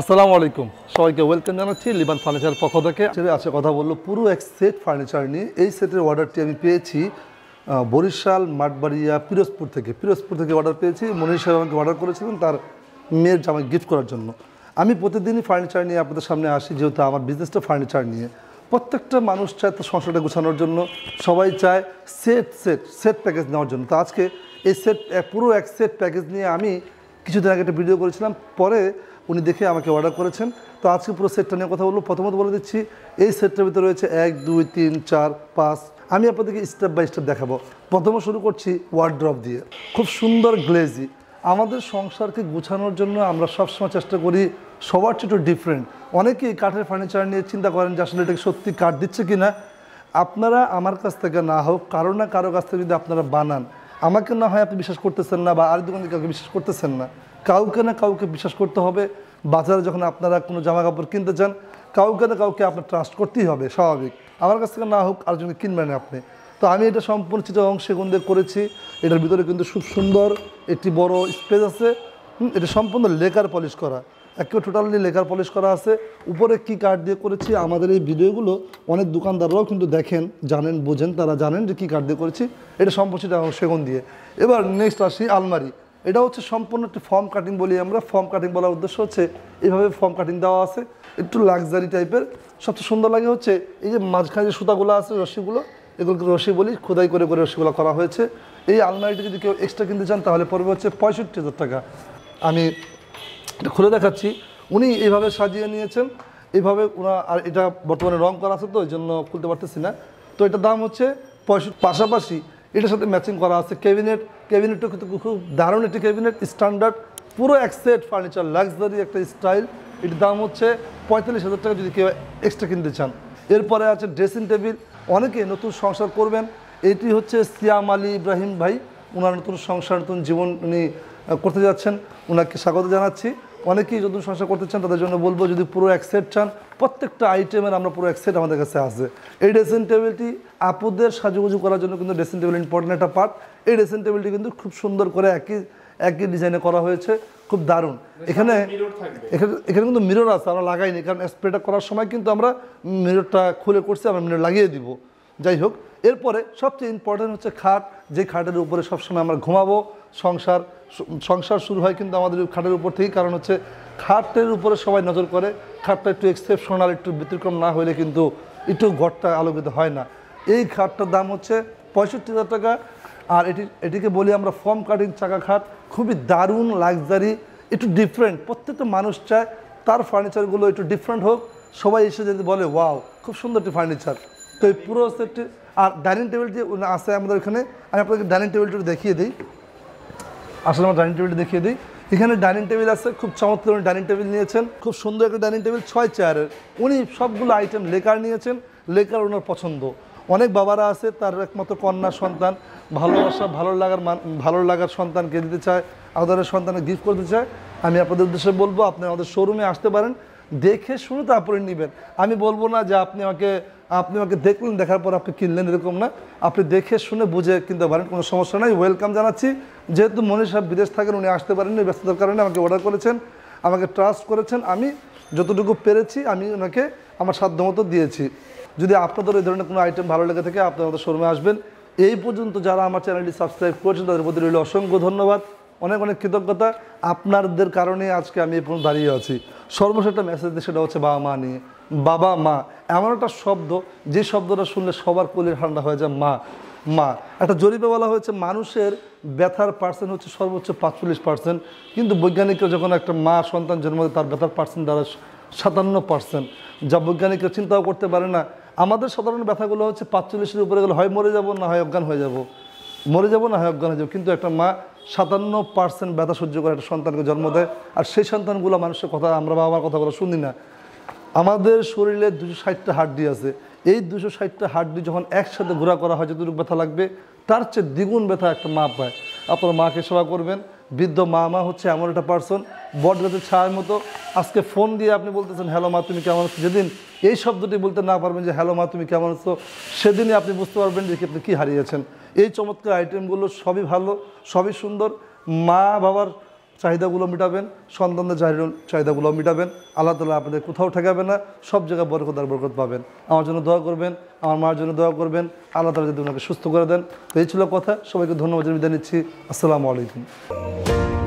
আসসালামু আলাইকুম। সবাইকে ওয়েলকাম জানাচ্ছি লিবান ফার্নিচার পক্ষ থেকে। আছে কথা বলল, পুরো এক সেট ফার্নিচার নিয়ে। এই সেটের অর্ডারটি আমি পেয়েছি বরিশাল, মাঠবাড়িয়া, পিরোজপুর থেকে। পিরোজপুর থেকে অর্ডার পেয়েছি, মনির সাহেব আমাকে অর্ডার করেছিলেন তার মেয়ের জামাই গিফট করার জন্য। আমি প্রতিদিনই ফার্নিচার নিয়ে আপনাদের সামনে আসি, যেহেতু আমার বিজনেসটা ফার্নিচার নিয়ে। প্রত্যেকটা মানুষ চায় তার সংসারটা গোছানোর জন্য। সবাই চায় সেট সেট সেট প্যাকেজ নেওয়ার জন্য। তো আজকে এই সেট, পুরো এক সেট প্যাকেজ নিয়ে আমি কিছুদিন আগে একটা ভিডিও করেছিলাম। পরে উনি দেখে আমাকে অর্ডার করেছেন। তো আজকে পুরো সেটটা নিয়ে কথা বলব। প্রথমত বলে দিচ্ছি, এই সেটটার ভিতরে রয়েছে এক, দুই, তিন, চার, পাঁচ। আমি আপনাদেরকে স্টেপ বাই স্টেপ দেখাবো। প্রথমে শুরু করছি ওয়ার্ড্রপ দিয়ে। খুব সুন্দর গ্লেজি আমাদের সংসারকে গুছানোর জন্য আমরা সবসময় চেষ্টা করি, সবার চেয়ে একটু ডিফারেন্ট অনেকেই কাঠের ফার্নিচার নিয়ে চিন্তা করেন যে আসলে এটাকে সত্যি কাঠ দিচ্ছে কি না আপনারা আমার কাছ থেকে না হোক, কারও না কারও কাছ থেকে যদি আপনারা বানান, আমাকে না হয় আপনি বিশ্বাস করতেছেন না বা আর দোকানে কাউকে বিশ্বাস করতেছেন না। কাউকে না কাউকে বিশ্বাস করতে হবে। বাজারে যখন আপনারা কোনো জামা কাপড় কিনতে চান কাউকে না কাউকে আপনার ট্রাস্ট করতেই হবে, স্বাভাবিক। আমার কাছ থেকে না হোক আরেকজনকে কিনবেন আপনি। তো আমি এটা সম্পূর্ণ চিত্রং সেগুন দিয়ে করেছি, এটার ভিতরে কিন্তু খুব সুন্দর একটি বড় স্পেস আছে। এটা সম্পূর্ণ লেকার পলিশ করা। একেবারে টোটালি লেকার পলিশ করা আছে। উপরে কি কাঠ দিয়ে করেছি, আমাদের এই ভিডিওগুলো অনেক দোকানদাররাও কিন্তু দেখেন, জানেন, বোঝেন, তারা জানেন যে কী কাঠ দিয়ে করেছি। এটা সম্পূর্ণ চিত্রং সেগুন দিয়ে। এবার নেক্সট আসি আলমারি। এটা হচ্ছে সম্পূর্ণ একটি ফর্ম কাটিং বলি আমরা। ফর্ম কাটিং বলার উদ্দেশ্য হচ্ছে এইভাবে ফর্ম কাটিং দেওয়া আছে, একটু লাক্সারি টাইপের সবচেয়ে সুন্দর লাগে হচ্ছে এই যে মাঝখানে যে সুতাগুলো আছে, রশিগুলো, এগুলোকে রশি বলি, খোদাই করে করে রশিগুলো করা হয়েছে। এই আলমারিটি যদি কেউ এক্সট্রা কিনতে চান, তাহলে পড়বে হচ্ছে পঁয়ষট্টি হাজার টাকা। আমি এটা খুলে দেখাচ্ছি। উনি এইভাবে সাজিয়ে নিয়েছেন। এইভাবে ওনা আর এটা বর্তমানে রং করা আছে তো, এই জন্য খুলতে পারতেছি না। তো এটার দাম হচ্ছে পঁয়ষট্টি, পাশাপাশি এটার সাথে ম্যাচিং করা আছে। ক্যাবিনেট ক্যাবিনেটটা কিন্তু খুব দারুণ একটি ক্যাবিনেট স্ট্যান্ডার্ড পুরো এক সেট ফার্নিচার লাক্সারি একটা স্টাইল এটির দাম হচ্ছে পঁয়তাল্লিশ হাজার টাকা যদি কেউ এক্সট্রা কিনতে চান। এরপরে আছে ড্রেসিং টেবিল অনেকে নতুন সংসার করবেন। এটি হচ্ছে সিয়াম আলী ইব্রাহিম ভাই। ওনার নতুন সংসার, নতুন জীবন উনি করতে যাচ্ছেন। ওনাকে স্বাগত জানাচ্ছি। অনেকেই নতুন সংসার করতে চান তাদের জন্য বলব যদি পুরো এক সেট চান প্রত্যেকটা আইটেমের আমরা পুরো এক সেট আমাদের কাছে আছে। এই ড্রেসিং টেবিলটি আপুদের সাজুগুজু করার জন্য কিন্তু ড্রেসিং টেবিল ইম্পর্টেন্ট একটা পার্ট এই ড্রেসিং টেবিলটি কিন্তু খুব সুন্দর করে একই একই ডিজাইনে করা হয়েছে খুব দারুণ। এখানে এখানে এখানে কিন্তু মিরর আছে আমরা লাগাইনি কারণ স্প্রেটা করার সময় কিন্তু আমরা মিররটা খুলে করছি আমরা মিরর লাগিয়ে দিব। যাই হোক এরপরে সবচেয়ে ইম্পর্টেন্ট হচ্ছে খাট। যে খাটের উপরে সবসময় আমরা ঘুমাবো, সংসার সংসার শুরু হয় কিন্তু আমাদের খাটের উপর থেকেই। কারণ হচ্ছে খাটের উপরে সবাই নজর করে, খাটটা একটু এক্সেপশনাল একটু ব্যতিক্রম না হলে কিন্তু একটু ঘরটা আলোকিত হয় না। এই খাটটার দাম হচ্ছে পঁয়ষট্টি হাজার টাকা। আর এটি, এটিকে বলি আমরা ফর্ম কাটিং চাকা খাট। খুবই দারুণ লাক্সারি একটু ডিফারেন্ট প্রত্যেকটা মানুষ চায় তার ফার্নিচারগুলো একটু ডিফারেন্ট হোক। সবাই এসে যদি বলে ওয়াও খুব সুন্দর একটি ফার্নিচার তো এই পুরো সেটটি আর ডাইনিং টেবিল যে আছে আমাদের এখানে আমি আপনাকে ডাইনিং টেবিলটা দেখিয়ে দিই। আসলে আমার ডাইনিং টেবিলটা দেখিয়ে দিই। এখানে ডাইনিং টেবিল আছে, খুব চমৎকার উনি ডাইনিং টেবিল নিয়েছেন। খুব সুন্দর একটা ডাইনিং টেবিল, ছয় চেয়ারের। উনি সবগুলো আইটেম লেকার নিয়েছেন, লেকার ওনার পছন্দ। অনেক বাবারা আছে, তার একমাত্র কন্যা সন্তান। ভালোবাসা, ভালো লাগার ভালো লাগার সন্তানকে দিতে চায় আমাদের সন্তানকে গিফট করতে চায়। আমি আপনাদের উদ্দেশ্যে বলব, আপনি আমাদের শোরুমে আসতে পারেন, দেখে শুনে তারপরে নেবেন। আমি বলব না যে আপনি আমাকে আপনি আমাকে দেখলেন, দেখার পর আপনি কিনলেন এরকম না। আপনি দেখে শুনে বুঝে কিনতে পারেন, কোনো সমস্যা নাই। ওয়েলকাম জানাচ্ছি। যেহেতু মনীষ সাহেব বিদেশ থাকেন, উনি আসতে পারেননি, ব্যস্ততার কারণে আমাকে অর্ডার করেছেন, আমাকে ট্রাস্ট করেছেন। আমি যতটুকু পেরেছি, আমি ওনাকে আমার সাধ্যমতো দিয়েছি। যদি আপনাদের এই ধরনের কোনো আইটেম ভালো লেগে থাকে আপনি আমাদের শোরুমে আসবেন। এই পর্যন্ত যারা আমার চ্যানেলটি সাবস্ক্রাইব করেছেন, তাদের প্রতি রইল অসংখ্য ধন্যবাদ। অনেক অনেক কৃতজ্ঞতা। আপনাদের কারণে আজকে আমি এই পর্যন্ত দাঁড়িয়ে আছি। সর্বশেষ একটা মেসেজ সেটা হচ্ছে বাবা মা নিয়ে। বাবা, মা। এমন একটা শব্দ, যে শব্দটা শুনলে সবার কলির ঠান্ডা হয়ে যায়, মা। মা। একটা জরিপে বলা হয়েছে, মানুষের ব্যথার পার্সেন্ট হচ্ছে সর্বোচ্চ পাঁচচল্লিশ পার্সেন্ট কিন্তু বৈজ্ঞানিকরা যখন একটা মা সন্তান জন্ম দেয়, তার ব্যথার পার্সেন্ট দ্বারা সাতান্ন পার্সেন্ট যা বৈজ্ঞানিকরা চিন্তাও করতে পারে না। আমাদের সাধারণ ব্যথাগুলো হচ্ছে পাঁচচল্লিশের উপরে গেলে হয় মরে যাব না হয় অজ্ঞান হয়ে যাব। মরে যাব না হয় অজ্ঞান হয়ে যাব। কিন্তু একটা মা সাতান্ন পার্সেন্ট ব্যথা সহ্য করে, একটা সন্তানকে জন্ম দেয়। আর সেই সন্তানগুলো মানুষের কথা, আমরা বাবা মার কথাগুলো শুনি না। আমাদের শরীরে দুশো ষাটটা হাড্ডি আছে। এই দুশো ষাটটা হাড্ডি যখন একসাথে ঘোরা করা হয়, যতটুকু ব্যথা লাগবে, তার চেয়ে দ্বিগুণ ব্যথা একটা মা পায়। আপনার মাকে সেবা করবেন। বৃদ্ধ মা মা হচ্ছে এমন একটা পার্সন বটগাছের ছায়ার মতো। আজকে ফোন দিয়ে আপনি বলতেছেন হ্যালো মা, তুমি কেমন আছো? যেদিন এই শব্দটি বলতে না পারবেন যে হ্যালো মা, তুমি কেমন আছো? সেদিনই আপনি বুঝতে পারবেন যে আপনি কী হারিয়েছেন? এই চমৎকার আইটেমগুলো সবই ভালো, সবই সুন্দর। মা বাবার চাহিদাগুলো মেটাবেন, সন্তানদের চাহিদা- চাহিদাগুলো মেটাবেন, আল্লাহ তালা আপনাদের কোথাও ঠেকাবে না, সব জায়গায় বরকত আর বরকত পাবেন। আমার জন্য দোয়া করবেন, আমার মার জন্য দোয়া করবেন, আল্লাহ তালা যদি ওনাকে সুস্থ করে দেন। তো এই ছিল কথা, সবাইকে ধন্যবাদ বিদায় নিচ্ছি। আসসালামু আলাইকুম।